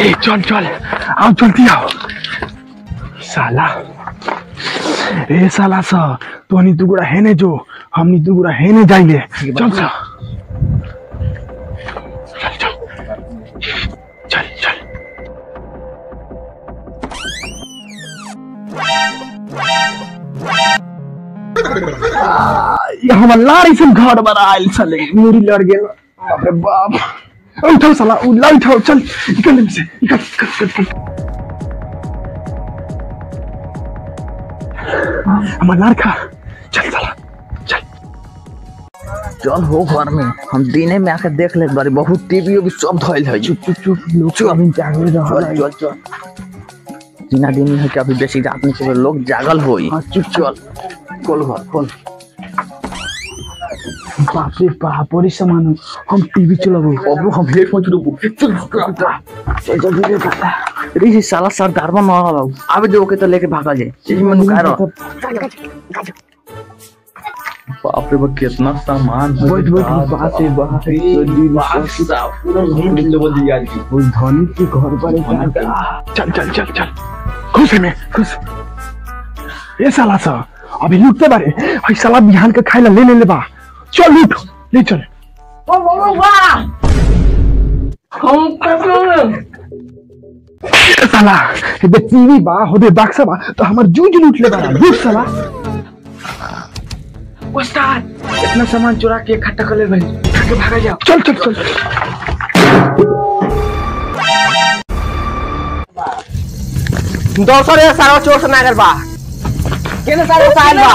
ए चल चल आओ जल्दी आओ साला। ए साला सा। तो हनी दुगुड़ा है ने जो। हमनी दुगुड़ा है ने जाइले चल सा चल चल। चल चल। ये लाड़ी से घर बनाइल चले मुड़ी लड़ गेल बाप रे बाप। उठाओ साला उ उठाओ चल निकल इनमें से निकल निकल निकल हमर लड़का चल साला चल। चल हो घर में हम दिने में आके देख ले बारी बहुत टीवी उवी सब धइल है चुप चुप चुप लोग अभी जागे रह चल चल दिना दिन है कि अभी बेसी रात में लोग जागल होई चुप चल खोल घर खोल बाप रे बाप बड़ी सामान हो। हम टीवी चलाबो। अब हम हेड फ़ोन चुप चल चल चल। धीरे कर रे ये साला सरदार में मारा बाबू आवे जो के तो लेके भागा जाए चीज़ में नुका रहा। बाप रे बाप कितना सामान है बैठ बैठ बात है बात है उस धनी के घर पर चल चल चल चल। खुश है मैं खुश। ये साला सा अभी लूटते बारे। हई साला बिहान के खाइला ले ले ले बा। चल लूट ले चल। ये साला ये टीवी बा होदे बक्सा बा तो हमर जूझ लूट ले बा लूट साला। उस्ताद इतना सामान चुरा के इकट्ठा कर ले भाई भागे भागा जाओ। चल चल चल। दोसर ये सारा चोर से नागर बा केने सारा साइल बा